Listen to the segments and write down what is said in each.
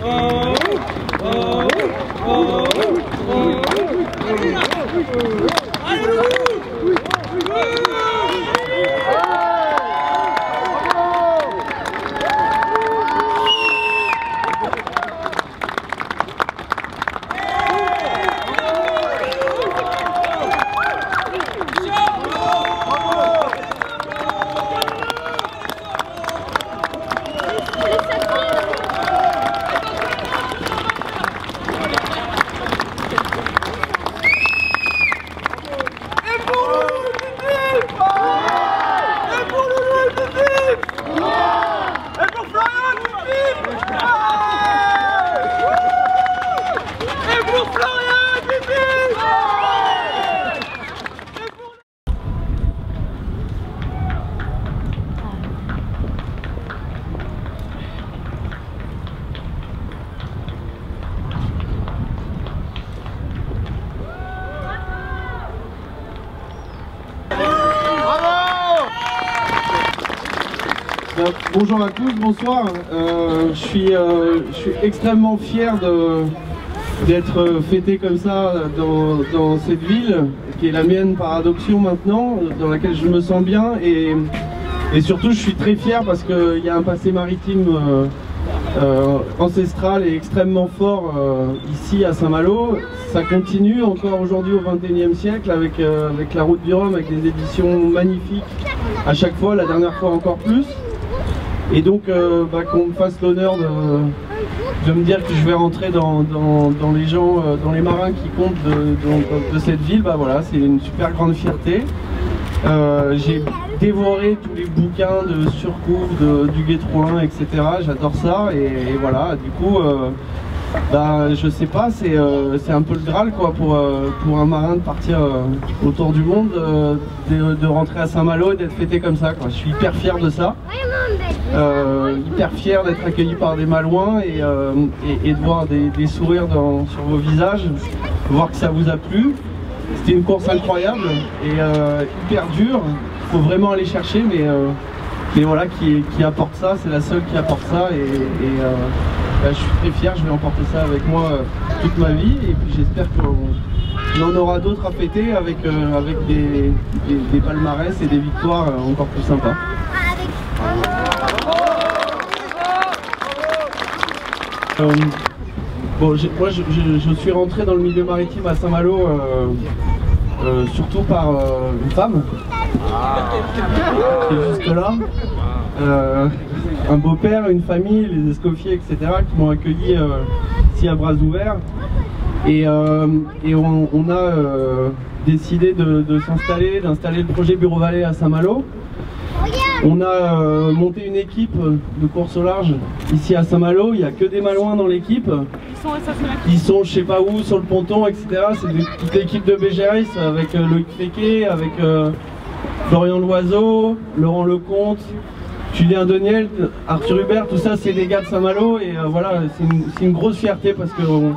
Oh. Bonjour à tous, bonsoir. Euh, je, suis, euh, je suis extrêmement fier d'être fêté comme ça dans, cette ville, qui est la mienne par adoption maintenant, dans laquelle je me sens bien. Et, surtout, je suis très fier parce qu'il y a un passé maritime euh, euh, ancestral et extrêmement fort euh, ici à Saint-Malo. Ça continue encore aujourd'hui au XXIe siècle avec, euh, avec la route du Rhum, avec des éditions magnifiques à chaque fois, la dernière fois encore plus. Et donc euh, bah, qu'on me fasse l'honneur de, de me dire que je vais rentrer dans, dans- les gens, euh, dans les marins qui comptent de, cette ville, bah voilà, c'est une super grande fierté. Euh, J'ai dévoré tous les bouquins de Surcouf, du Guétrouin, etc. J'adore ça et, voilà, du coup, euh, bah, je sais pas, c'est un peu le Graal quoi pour, pour un marin de partir autour du monde, de, rentrer à Saint-Malo et d'être fêté comme ça. Je suis hyper fier de ça. Euh, hyper fier d'être accueilli par des Malouins et, euh, de voir des, sourires sur vos visages, voir que ça vous a plu. C'était une course incroyable et euh, hyper dure. Il faut vraiment aller chercher, mais, mais voilà, qui, qui apporte ça, c'est la seule qui apporte ça et, bah, je suis très fier, je vais emporter ça avec moi toute ma vie et puis j'espère qu'on en aura d'autres à fêter avec, avec des, palmarès et des victoires encore plus sympas. Euh, bon, moi je, suis rentré dans le milieu maritime à Saint-Malo euh, euh, surtout par une femme qui est juste là. Un beau-père, une famille, les escoffiers, etc. qui m'ont accueilli ici à bras ouverts. Et, on, a décidé de, de s'installer, d'installer le projet Bureau Vallée à Saint-Malo. On a euh, monté une équipe de course au large ici à Saint-Malo. Il n'y a que des Malouins dans l'équipe. Ils sont je sais pas où, sur le ponton, etc. C'est toute l'équipe de BGRIS avec euh, Loïc Féquet, avec euh, Florian Loiseau, Laurent Lecomte, Julien Deniel, Arthur Hubert, tout ça c'est des gars de Saint-Malo et euh, voilà, c'est une, grosse fierté parce que on-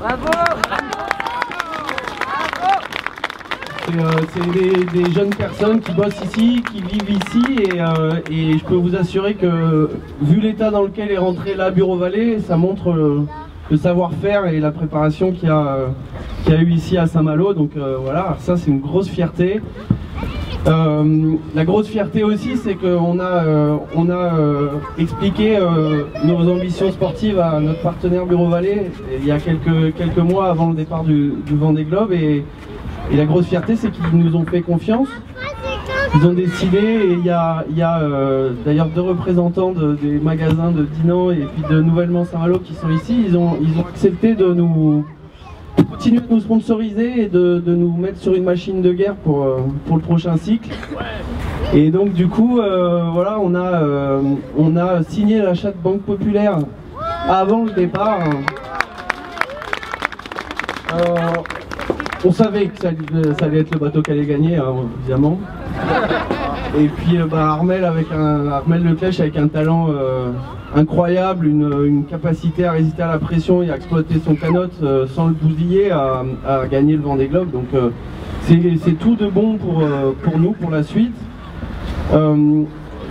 c'est, euh, c'est des, jeunes personnes qui bossent ici, qui vivent ici et, euh, et je peux vous assurer que vu l'état dans lequel est rentré la Bureau Vallée, ça montre euh, le savoir-faire et la préparation qu'il y, y a eu ici à Saint-Malo. Donc voilà, ça c'est une grosse fierté. La grosse fierté aussi, c'est qu'on a, on a expliqué nos ambitions sportives à notre partenaire Bureau Vallée il y a quelques, quelques mois avant le départ du, du Vendée Globe. Et, et la grosse fierté, c'est qu'ils nous ont fait confiance. Ils ont décidé, et il y a, y a, euh, d'ailleurs deux représentants de- des magasins de Dinan et puis de Nouvellement Saint-Malo qui sont ici, ils ont, ils ont accepté de nous continuer de nous sponsoriser et de, de nous mettre sur une machine de guerre pour, euh, pour le prochain cycle. Et donc du coup, euh, voilà, on a, on a signé l'achat de Banque Populaire avant le départ. Euh, on savait que ça, allait- ça allait être le bateau qui allait gagner, hein, évidemment. Et puis euh, bah, Armel avec un Armel Leclèche avec un talent euh, incroyable, une, une capacité à résister à la pression et à exploiter son canot euh, sans le bousiller, à, à gagner le Vendée Globe. Donc euh, c'est tout de bon pour, euh, pour nous, pour la suite. Euh,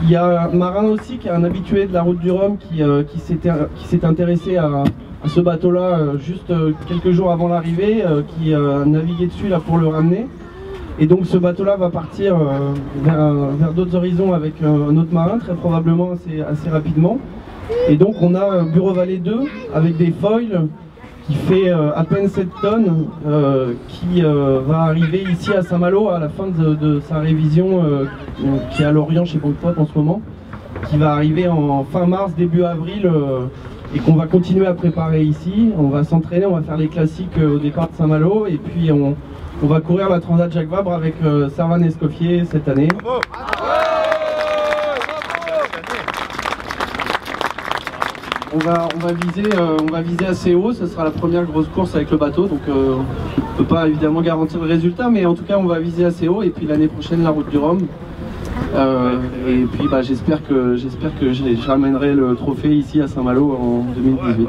Il y a Marin aussi, qui est un habitué de la route du Rhum, qui, euh, qui s'est intéressé à, ce bateau-là euh, juste euh, quelques jours avant l'arrivée, qui a navigué dessus là pour le ramener. Et donc ce bateau-là va partir vers, d'autres horizons avec un autre marin, très probablement assez, assez rapidement. Et donc on a Bureau Vallée 2 avec des foils qui fait à peine 7 tonnes, qui va arriver ici à Saint-Malo à la fin de, sa révision qui est à Lorient chez Banque en ce moment, qui va arriver en fin mars, début avril et qu'on va continuer à préparer ici. On va s'entraîner, on va faire les classiques euh, au départ de Saint-Malo et puis on, va courir la Transat Jacques Vabre avec euh, Servan Escoffier cette année. On va, on, va viser, euh, on va viser assez haut, ce sera la première grosse course avec le bateau, donc on ne peut pas évidemment garantir le résultat, mais en tout cas on va viser assez haut, et puis l'année prochaine la route du Rhum. Euh, et puis bah, j'espère que j'espère que je, ramènerai le trophée ici à Saint-Malo en 2018.